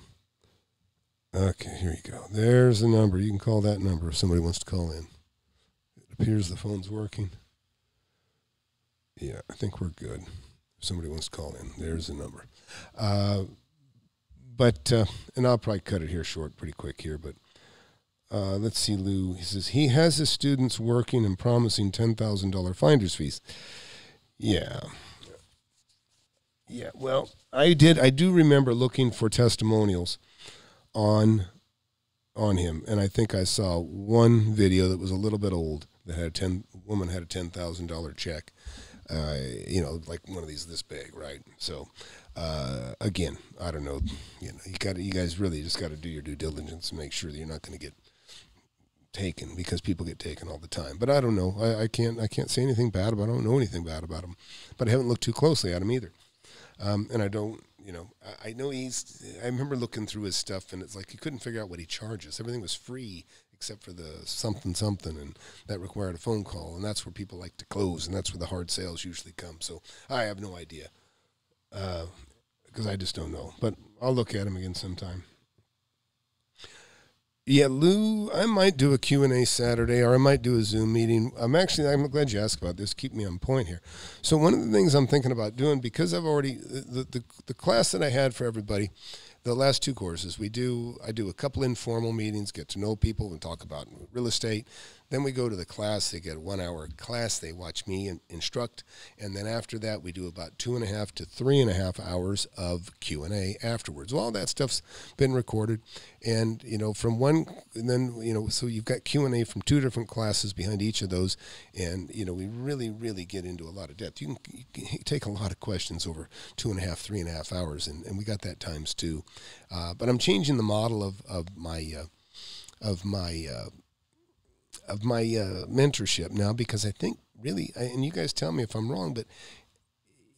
okay, here you go. There's the number. You can call that number if somebody wants to call in. It appears the phone's working. Yeah, I think we're good. If somebody wants to call in, there's the number. Uh, but uh, and I'll probably cut it here short, pretty quick here. But uh, let's see, Lou. He says he has his students working and promising ten thousand dollar finders fees. Yeah. Yeah, well, I did I do remember looking for testimonials on on him and I think I saw one video that was a little bit old that had a 10 woman had a $10,000 check. Uh, you know, like one of these this big, right? So, uh, again, I don't know, you know, you got you guys really just got to do your due diligence and make sure that you're not going to get taken because people get taken all the time. But I don't know. I, I can't I can't say anything bad about. Him. I don't know anything bad about him, but I haven't looked too closely at him either. Um, and I don't, you know, I, I, know he's. I remember looking through his stuff, and it's like he couldn't figure out what he charges. Everything was free except for the something something, and that required a phone call, and that's where people like to close, and that's where the hard sales usually come. So I have no idea because uh, I just don't know. But I'll look at them again sometime. Yeah, Lou, I might do a Q&A Saturday or I might do a Zoom meeting. I'm actually I'm glad you asked about this. Keep me on point here. So one of the things I'm thinking about doing because I've already the the, the class that I had for everybody the last two courses we do i do a couple informal meetings get to know people and talk about real estate then we go to the class. They get a one hour class. They watch me in, instruct, and then after that, we do about two and a half to three and a half hours of Q and A afterwards. Well, all that stuff's been recorded, and you know from one, and then you know so you've got Q and A from two different classes behind each of those, and you know we really really get into a lot of depth. You can, you can take a lot of questions over two and a half, three and a half hours, and, and we got that times two. Uh, but I'm changing the model of of my uh, of my uh, of my uh, mentorship now because I think really, and you guys tell me if I'm wrong, but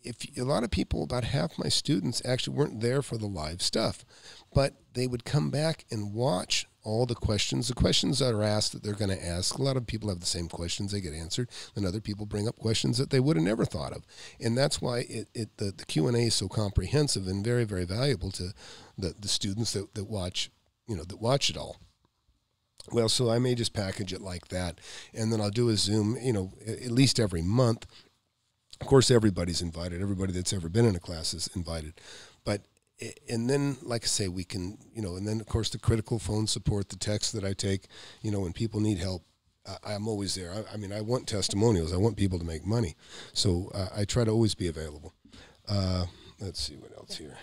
if a lot of people, about half my students actually weren't there for the live stuff, but they would come back and watch all the questions, the questions that are asked that they're going to ask. A lot of people have the same questions, they get answered, and other people bring up questions that they would have never thought of. And that's why it, it the, the Q&A is so comprehensive and very, very valuable to the, the students that, that watch, you know, that watch it all. Well, so I may just package it like that, and then I'll do a Zoom, you know, at least every month. Of course, everybody's invited. Everybody that's ever been in a class is invited. But and then, like I say, we can, you know, and then of course the critical phone support, the text that I take, you know, when people need help, I, am always there. I, I, mean, I want testimonials. I want people to make money, so uh, I try to always be available. Uh, let's see what else here.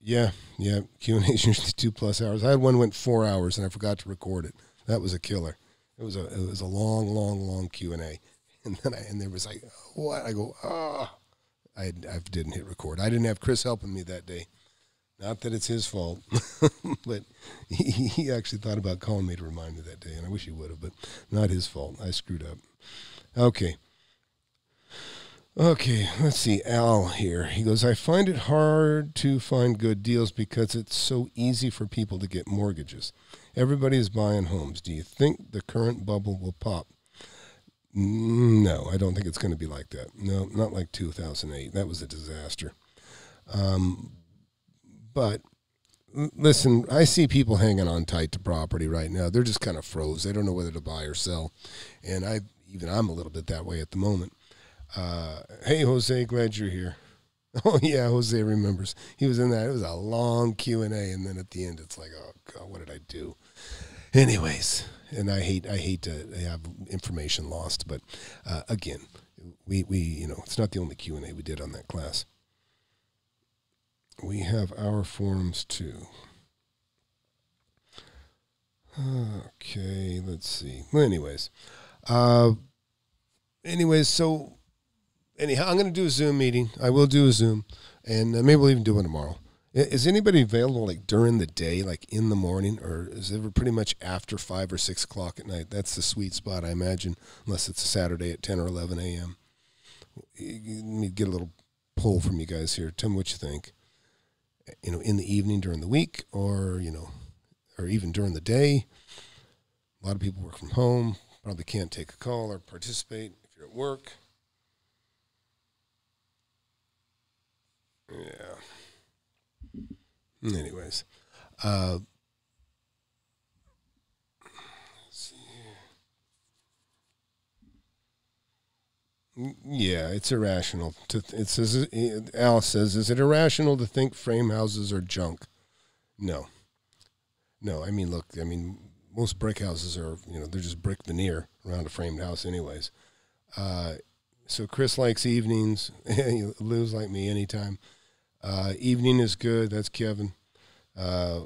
Yeah, yeah. Q and A is usually two plus hours. I had one went four hours and I forgot to record it. That was a killer. It was a it was a long, long, long Q and A, and then I and there was like what I go ah, oh. I I didn't hit record. I didn't have Chris helping me that day. Not that it's his fault, but he, he actually thought about calling me to remind me that day, and I wish he would have, but not his fault. I screwed up. Okay. Okay, let's see. Al here. He goes, I find it hard to find good deals because it's so easy for people to get mortgages. Everybody is buying homes. Do you think the current bubble will pop? No, I don't think it's going to be like that. No, not like 2008. That was a disaster. Um, but listen, I see people hanging on tight to property right now. They're just kind of froze. They don't know whether to buy or sell. And I even I'm a little bit that way at the moment. Uh, hey, Jose, glad you're here. Oh yeah, Jose remembers. He was in that. It was a long Q and A, and then at the end, it's like, oh god, what did I do? anyways, and I hate I hate to have information lost, but uh, again, we we you know it's not the only Q and A we did on that class. We have our forums too. Okay, let's see. Well, anyways, uh, anyways, so anyhow, I'm going to do a Zoom meeting. I will do a Zoom, and uh, maybe we'll even do one tomorrow. Is anybody available like during the day, like in the morning, or is it pretty much after five or six o'clock at night? That's the sweet spot, I imagine, unless it's a Saturday at ten or eleven a.m. Let me get a little poll from you guys here. Tell me what you think. You know, in the evening during the week, or you know, or even during the day. A lot of people work from home. Probably can't take a call or participate if you're at work. Yeah. Anyways, uh, Yeah, it's irrational. To th- it says Alice says, "Is it irrational to think frame houses are junk?" No, no. I mean, look. I mean, most brick houses are you know they're just brick veneer around a framed house, anyways. Uh, so Chris likes evenings. Lou's like me anytime. Uh, evening is good. That's Kevin. Uh,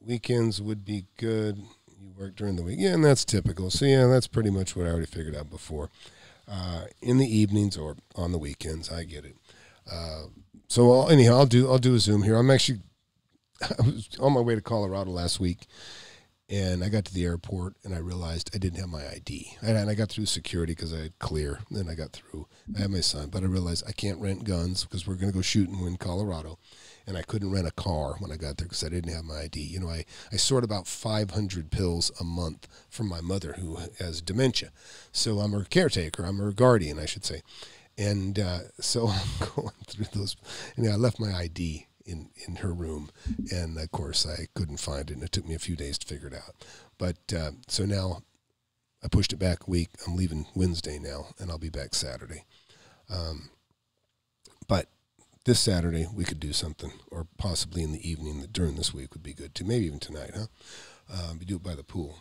weekends would be good. You work during the week. Yeah, and that's typical. So, yeah, that's pretty much what I already figured out before. Uh, in the evenings or on the weekends, I get it. Uh, so, I'll, anyhow, I'll do I'll do a Zoom here. I'm actually I was on my way to Colorado last week, and I got to the airport and I realized I didn't have my ID. And I got through security because I had clear. Then I got through. I had my son, but I realized I can't rent guns because we're going to go shooting in Colorado. And I couldn't rent a car when I got there because I didn't have my ID. You know, I, I sort about 500 pills a month from my mother who has dementia. So I'm her caretaker. I'm her guardian, I should say. And uh, so I'm going through those. And I left my ID in in her room, and of course I couldn't find it, and it took me a few days to figure it out. But uh, so now I pushed it back a week. I'm leaving Wednesday now, and I'll be back Saturday. Um, but this Saturday we could do something, or possibly in the evening during this week would be good too. Maybe even tonight, huh? Um, we do it by the pool.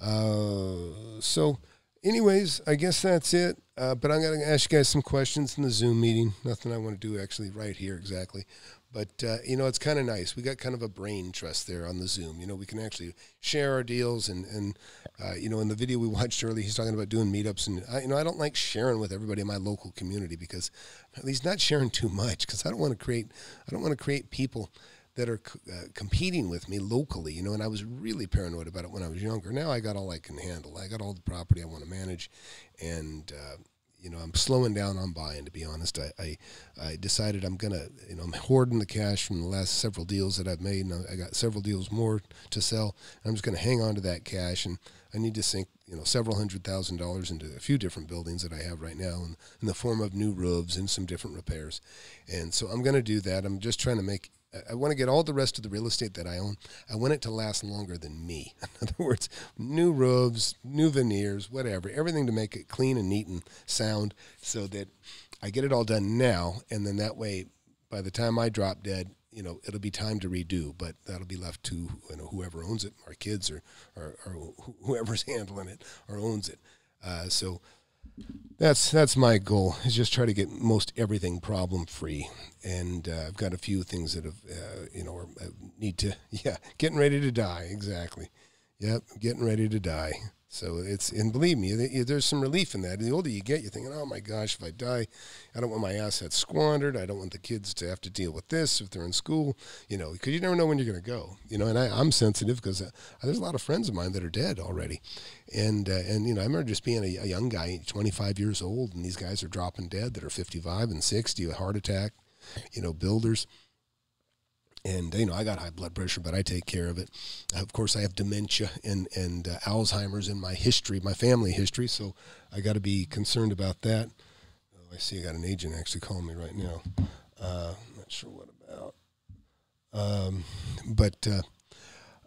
Uh, so, anyways, I guess that's it. Uh, but I'm going to ask you guys some questions in the Zoom meeting. Nothing I want to do actually right here exactly. But uh, you know, it's kind of nice. We got kind of a brain trust there on the Zoom. You know, we can actually share our deals, and and uh, you know, in the video we watched earlier, he's talking about doing meetups, and I, you know, I don't like sharing with everybody in my local community because he's not sharing too much because I don't want to create I don't want to create people that are uh, competing with me locally, you know, and I was really paranoid about it when I was younger. Now I got all I can handle. I got all the property I want to manage, and uh, you know, I'm slowing down on buying. To be honest, I I, I decided I'm gonna, you know, I'm hoarding the cash from the last several deals that I've made, and I got several deals more to sell. I'm just gonna hang on to that cash, and I need to sink, you know, several hundred thousand dollars into a few different buildings that I have right now, in, in the form of new roofs and some different repairs. And so I'm gonna do that. I'm just trying to make I want to get all the rest of the real estate that I own. I want it to last longer than me. In other words, new roofs, new veneers, whatever, everything to make it clean and neat and sound so that I get it all done now. And then that way, by the time I drop dead, you know, it'll be time to redo, but that'll be left to, you know, whoever owns it, our kids or, or, or whoever's handling it or owns it. Uh, so, that's that's my goal is just try to get most everything problem free. And uh, i've got a few things that have uh, you know uh, need to yeah getting ready to die exactly. Yep getting ready to die so it's and believe me, there's some relief in that. The older you get, you're thinking, "Oh my gosh, if I die, I don't want my assets squandered. I don't want the kids to have to deal with this if they're in school, you know, because you never know when you're going to go, you know." And I, am sensitive because uh, there's a lot of friends of mine that are dead already, and uh, and you know, I remember just being a, a, young guy, 25 years old, and these guys are dropping dead that are 55 and 60, a heart attack, you know, builders and you know I got high blood pressure, but I take care of it. Of course, I have dementia and and uh, Alzheimer's in my history, my family history, so I got to be concerned about that. Oh, I see I got an agent actually calling me right now. Uh, not sure what about, um, but uh,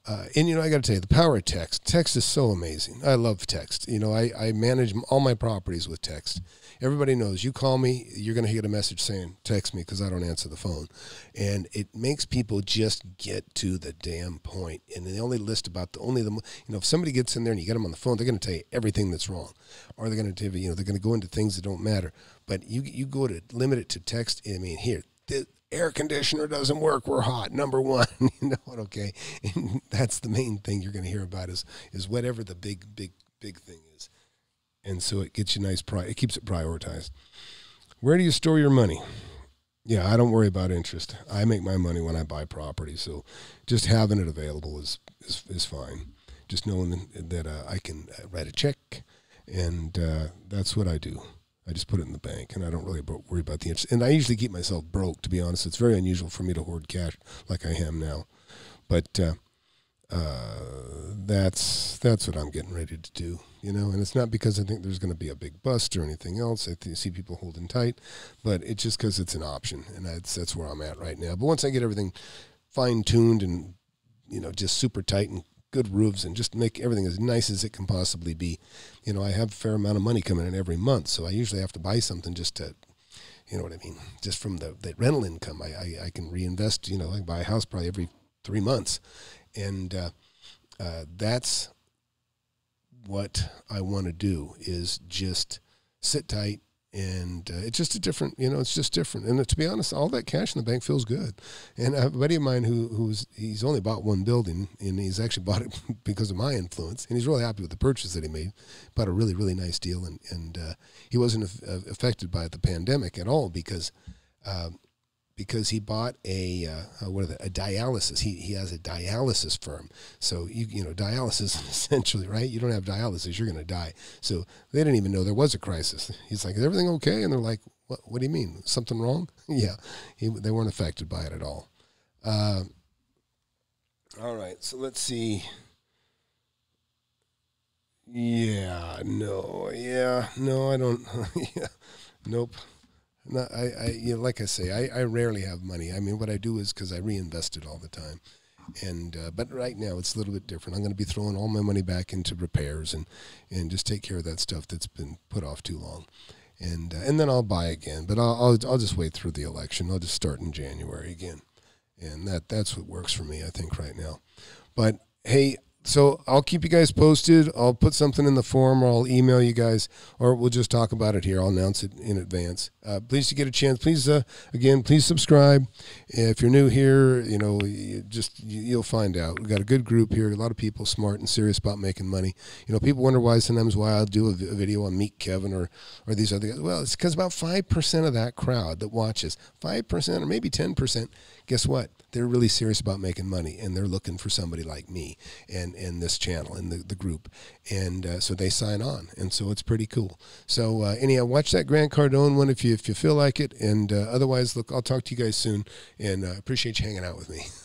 uh, and you know, I got to tell you, the power of text. Text is so amazing. I love text. You know, I, I manage all my properties with text. Everybody knows you call me, you're going to get a message saying, text me because I don't answer the phone. And it makes people just get to the damn point. And they only list about the only the, you know, if somebody gets in there and you get them on the phone, they're going to tell you everything that's wrong. Or they're going to you, you know, they're going to go into things that don't matter. But you, you go to limit it to text. I mean, here, the air conditioner doesn't work. We're hot. Number one, you know what? Okay. And that's the main thing you're going to hear about is, is whatever the big, big, big thing is and so it gets you nice pri- it keeps it prioritized. Where do you store your money? Yeah i don't worry about interest. I make my money when i buy property so just having it available is is, is fine. Just knowing that uh, i can uh, write a check and uh, that's what i do. I just put it in the bank and i don't really worry about the interest and i usually keep myself broke to be honest. It's very unusual for me to hoard cash like i am now. But uh, uh, that's that's what I'm getting ready to do, you know. And it's not because I think there's going to be a big bust or anything else. I th- see people holding tight, but it's just because it's an option, and that's that's where I'm at right now. But once I get everything fine tuned and you know just super tight and good roofs and just make everything as nice as it can possibly be, you know, I have a fair amount of money coming in every month, so I usually have to buy something just to you know what I mean? Just from the, the rental income, I, I, I can reinvest. You know, I buy a house probably every three months, and uh, uh, that's what I want to do is just sit tight and uh, it's just a different you know it's just different. And to be honest all that cash in the bank feels good. And a buddy of mine who who's he's only bought one building and he's actually bought it because of my influence. And he's really happy with the purchase that he made. Bought a really really nice deal and and uh, he wasn't affected by the pandemic at all because um, because he bought a uh, what are a dialysis. He he has a dialysis firm. So you you know dialysis essentially right. You don't have dialysis, you're going to die. So they didn't even know there was a crisis. He's like, is everything okay? And they're like, what What do you mean? Something wrong? yeah, he, they weren't affected by it at all. Uh, all right, so let's see. Yeah, no, yeah, no, I don't. yeah, nope. No, I, I you know, like I say, I, I rarely have money. I mean, what I do is because I reinvest it all the time. And uh, but right now it's a little bit different. I'm going to be throwing all my money back into repairs and and just take care of that stuff that's been put off too long. And uh, and then I'll buy again. But I'll, I'll I'll just wait through the election. I'll just start in January again. And that that's what works for me, I think, right now. But hey, so I'll keep you guys posted. I'll put something in the forum, or I'll email you guys, or we'll just talk about it here. I'll announce it in advance. Uh, please, to get a chance, please uh, again, please subscribe. If you're new here, you know, you just you'll find out. We've got a good group here. A lot of people smart and serious about making money. You know, people wonder why sometimes why I'll do a, video on Meet Kevin or or these other guys. Well, it's because about five percent of that crowd that watches, five percent or maybe ten percent, guess what? They're really serious about making money and they're looking for somebody like me and and this channel and the, the group. And uh, so they sign on and so it's pretty cool. So uh, anyhow watch that grant cardone one if you if you feel like it. And uh, otherwise look i'll talk to you guys soon and uh, appreciate you hanging out with me